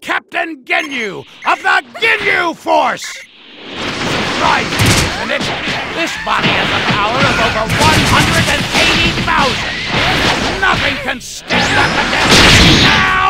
Captain Ginyu of the Ginyu Force! Surprising, isn't it? This body has a power of over 180,000! Nothing can stand up against it now!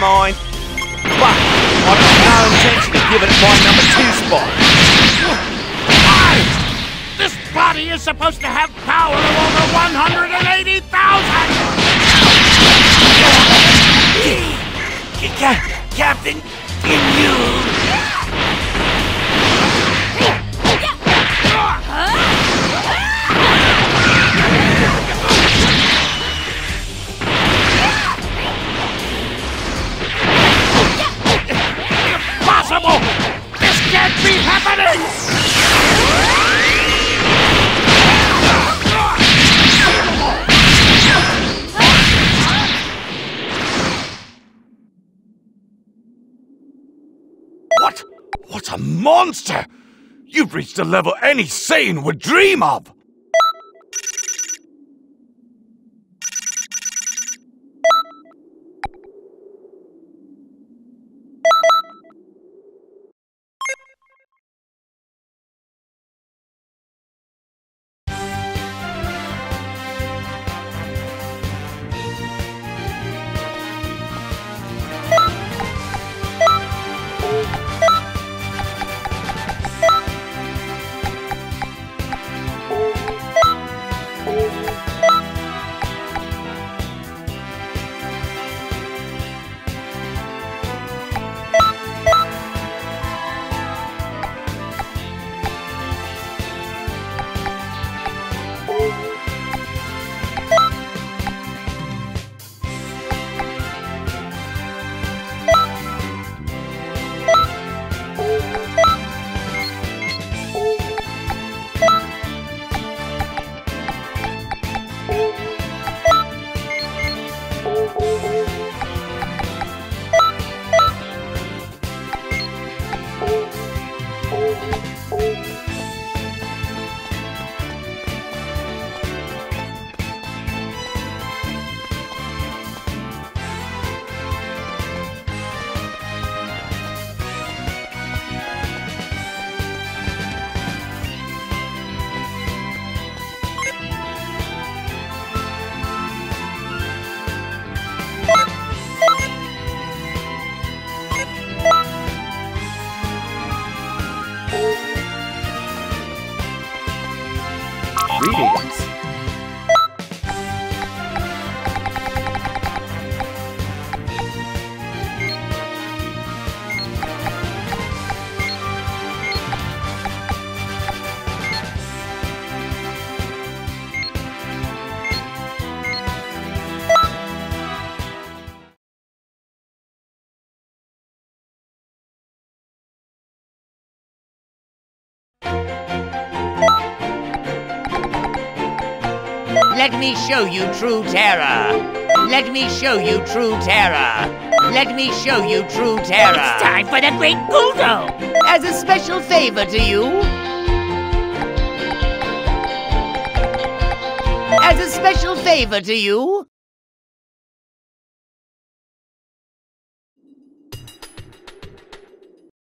Mind. But I've got no intention of giving it my number two spot. This body is supposed to have power of over 180,000! What? What a monster! You've reached a level any Saiyan would dream of! Bye. Greetings. Let me show you true terror. Let me show you true terror. Let me show you true terror. It's time for the Great Guldo! As a special favor to you. As a special favor to you.